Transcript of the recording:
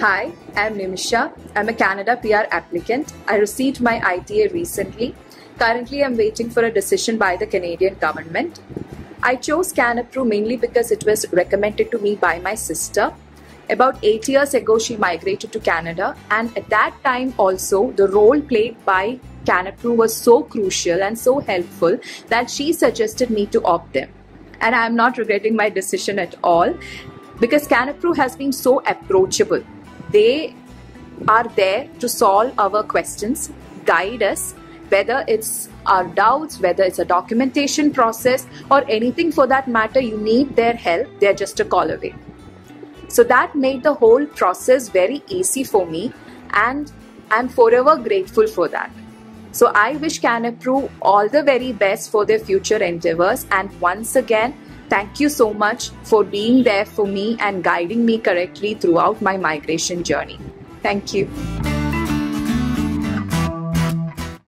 Hi, I'm Nimisha. I'm a Canada PR applicant. I received my ITA recently. Currently, I'm waiting for a decision by the Canadian government. I chose CanApprove mainly because it was recommended to me by my sister. About eight years ago, she migrated to Canada, and at that time, also, the role played by CanApprove was so crucial and so helpful that she suggested me to opt in. And I'm not regretting my decision at all because CanApprove has been so approachable. They are there to solve our questions, guide us, whether it's our doubts, whether it's a documentation process, or anything for that matter, you need their help, they're just a call away. So that made the whole process very easy for me, and I'm forever grateful for that. So I wish CanApprove all the very best for their future endeavors, and once again, Thank you so much for being there for me and guiding me correctly throughout my migration journey. Thank you.